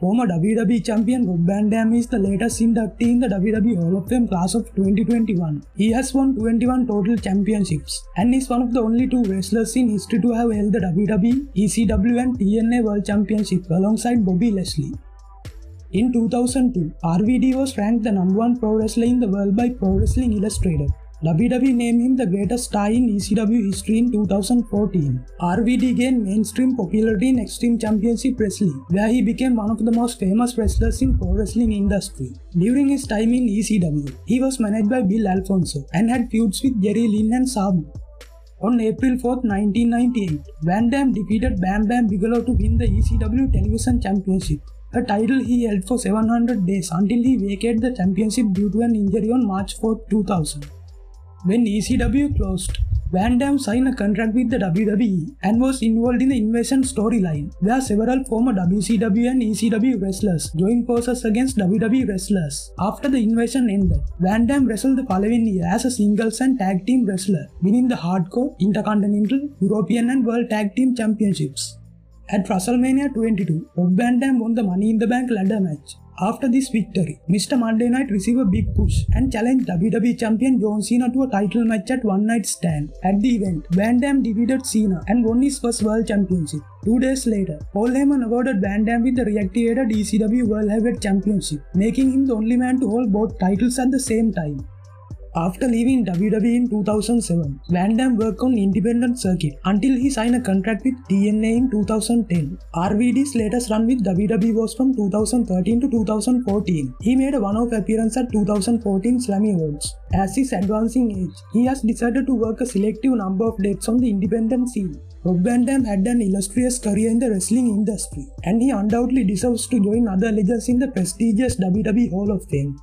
Former WWE champion Rob Van Dam is the latest inductee in the WWE Hall of Fame class of 2021. He has won 21 total championships and is one of the only two wrestlers in history to have held the WWE, ECW and TNA World Championship alongside Bobby Lashley. In 2002, RVD was ranked the number one pro wrestler in the world by Pro Wrestling Illustrated. WWE named him the greatest star in ECW history in 2014. RVD gained mainstream popularity in Extreme Championship Wrestling, where he became one of the most famous wrestlers in pro wrestling industry. During his time in ECW, he was managed by Bill Alfonso and had feuds with Jerry Lynn and Sabu. On April 4, 1998, Van Dam defeated Bam Bam Bigelow to win the ECW Television Championship, a title he held for 700 days until he vacated the championship due to an injury on March 4, 2000. When ECW closed, Van Dam signed a contract with the WWE and was involved in the Invasion storyline, where several former WCW and ECW wrestlers joined forces against WWE wrestlers. After the invasion ended, Van Dam wrestled the following year as a singles and tag team wrestler, winning the Hardcore, Intercontinental, European and World Tag Team Championships. At WrestleMania 22, Rob Van Dam won the Money in the Bank ladder match. After this victory, Mr. Monday Night received a big push and challenged WWE Champion John Cena to a title match at One Night Stand. At the event, Van Dam defeated Cena and won his first World Championship. Two days later, Paul Heyman awarded Van Dam with the reactivated ECW World Heavyweight Championship, making him the only man to hold both titles at the same time. After leaving WWE in 2007, Van Dam worked on independent circuit until he signed a contract with TNA in 2010. RVD's latest run with WWE was from 2013 to 2014. He made a one-off appearance at 2014 Slammy Awards. As he's advancing age, he has decided to work a selective number of dates on the independent scene. Rob Van Dam had an illustrious career in the wrestling industry, and he undoubtedly deserves to join other legends in the prestigious WWE Hall of Fame.